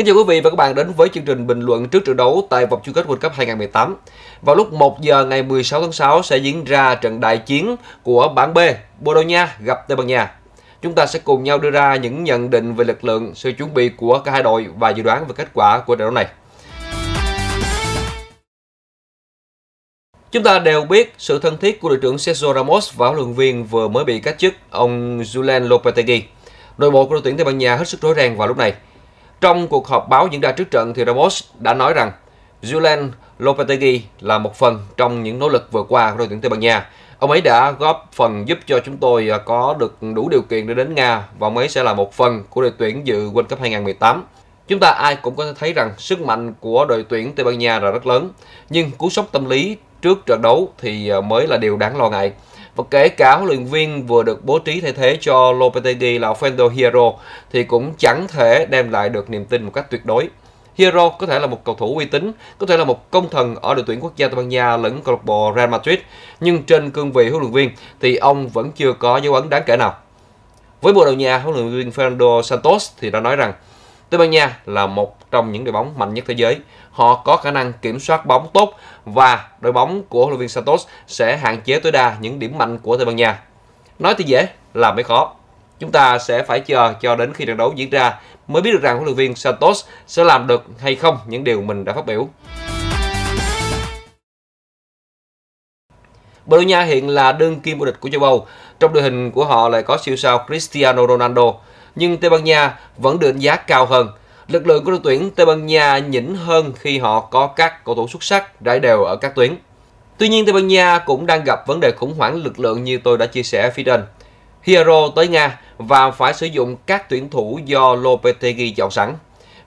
Kính chào quý vị và các bạn đến với chương trình bình luận trước trận đấu tại vòng chung kết World Cup 2018. Vào lúc 1 giờ ngày 16 tháng 6 sẽ diễn ra trận đại chiến của bảng B Bồ Đào Nha gặp Tây Ban Nha. Chúng ta sẽ cùng nhau đưa ra những nhận định về lực lượng, sự chuẩn bị của cả hai đội và dự đoán về kết quả của trận đấu này. Chúng ta đều biết sự thân thiết của đội trưởng Sergio Ramos và huấn luyện viên vừa mới bị cách chức ông Julen Lopetegui. Nội bộ của đội tuyển Tây Ban Nha hết sức rối ren vào lúc này. Trong cuộc họp báo diễn ra trước trận thì Ramos đã nói rằng Julen Lopetegui là một phần trong những nỗ lực vừa qua của đội tuyển Tây Ban Nha. Ông ấy đã góp phần giúp cho chúng tôi à, có được đủ điều kiện để đến Nga và ông ấy sẽ là một phần của đội tuyển dự World Cup 2018. Chúng ta ai cũng có thể thấy rằng sức mạnh của đội tuyển Tây Ban Nha là rất lớn, nhưng cú sốc tâm lý trước trận đấu thì à, mới là điều đáng lo ngại. Và kể cả huấn luyện viên vừa được bố trí thay thế cho Lopetegui là Fernando Hierro thì cũng chẳng thể đem lại được niềm tin một cách tuyệt đối. Hierro có thể là một cầu thủ uy tín, có thể là một công thần ở đội tuyển quốc gia Tây Ban Nha lẫn câu lạc bộ Real Madrid, nhưng trên cương vị huấn luyện viên thì ông vẫn chưa có dấu ấn đáng kể nào. Với Bồ Đào Nha, huấn luyện viên Fernando Santos thì đã nói rằng Tây Ban Nha là một trong những đội bóng mạnh nhất thế giới. Họ có khả năng kiểm soát bóng tốt và đội bóng của huấn luyện viên Santos sẽ hạn chế tối đa những điểm mạnh của Tây Ban Nha. Nói thì dễ, làm mới khó. Chúng ta sẽ phải chờ cho đến khi trận đấu diễn ra mới biết được rằng huấn luyện viên Santos sẽ làm được hay không những điều mình đã phát biểu. Bồ Đào Nha hiện là đương kim vô địch của châu Âu. Trong đội hình của họ lại có siêu sao Cristiano Ronaldo. Nhưng Tây Ban Nha vẫn được đánh giá cao hơn. Lực lượng của đội tuyển Tây Ban Nha nhỉnh hơn khi họ có các cầu thủ xuất sắc rải đều ở các tuyến. Tuy nhiên Tây Ban Nha cũng đang gặp vấn đề khủng hoảng lực lượng như tôi đã chia sẻ phía trên. Hierro tới Nga và phải sử dụng các tuyển thủ do Lopetegui chọn sẵn.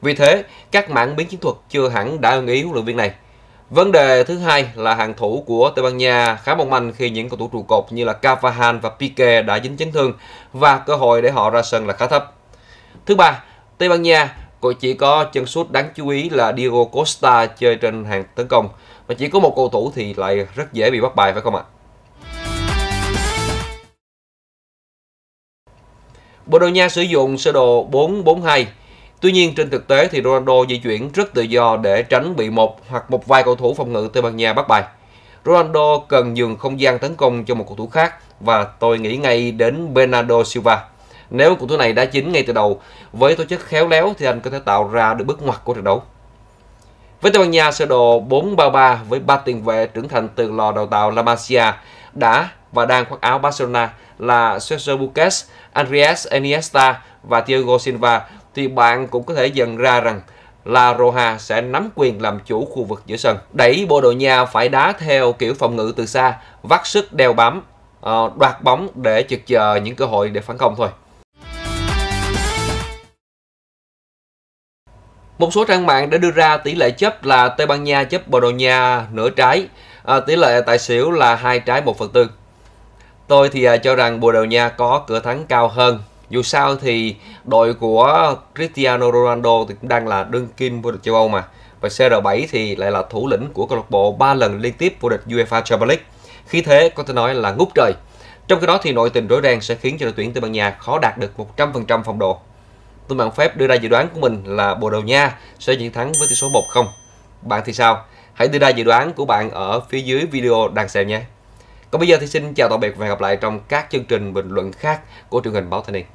Vì thế, các mảng biến chiến thuật chưa hẳn đã ưng ý huấn luyện viên này. Vấn đề thứ hai là hàng thủ của Tây Ban Nha khá mong manh khi những cầu thủ trụ cột như là Cavahan và Pique đã dính chấn thương và cơ hội để họ ra sân là khá thấp. Thứ ba, Tây Ban Nha cũng chỉ có chân sút đáng chú ý là Diego Costa chơi trên hàng tấn công và chỉ có một cầu thủ thì lại rất dễ bị bắt bài phải không ạ? Bồ Đào Nha sử dụng sơ đồ 4-4-2. Tuy nhiên trên thực tế thì Ronaldo di chuyển rất tự do để tránh bị một hoặc một vài cầu thủ phòng ngự Tây Ban Nha bắt bài. Ronaldo cần nhường không gian tấn công cho một cầu thủ khác và tôi nghĩ ngay đến Bernardo Silva. Nếu cầu thủ này đã chính ngay từ đầu, với tố chất khéo léo thì anh có thể tạo ra được bước ngoặt của trận đấu. Với Tây Ban Nha sơ đồ 4-3-3 với ba tiền vệ trưởng thành từ lò đào tạo La Masia đã và đang khoác áo Barcelona là Sergio Busquets, Andreas Iniesta và Thiago Silva thì bạn cũng có thể dần ra rằng La Roja sẽ nắm quyền làm chủ khu vực giữa sân. Đẩy Bồ Đào Nha phải đá theo kiểu phòng ngự từ xa, vắt sức đeo bám, ờ, đoạt bóng để chực chờ những cơ hội để phản công thôi. Một số trang mạng đã đưa ra tỷ lệ chấp là Tây Ban Nha chấp Bồ Đào Nha nửa trái, à, tỷ lệ tài xỉu là hai trái 1 phần tư. Tôi thì à, cho rằng Bồ Đào Nha có cửa thắng cao hơn. Dù sao thì đội của Cristiano Ronaldo thì cũng đang là đương kim vô địch châu Âu mà. Và CR7 thì lại là thủ lĩnh của câu lạc bộ 3 lần liên tiếp vô địch UEFA Champions League. Khi thế có thể nói là ngút trời. Trong khi đó thì nội tình rối ren sẽ khiến cho đội tuyển Tây Ban Nha khó đạt được 100% phong độ. Tôi mạng phép đưa ra dự đoán của mình là Bồ Đào Nha sẽ chiến thắng với tỷ số 1-0. Bạn thì sao? Hãy đưa ra dự đoán của bạn ở phía dưới video đang xem nhé. Còn bây giờ thì xin chào tạm biệt và hẹn gặp lại trong các chương trình bình luận khác của truyền hình Báo Thanh niên.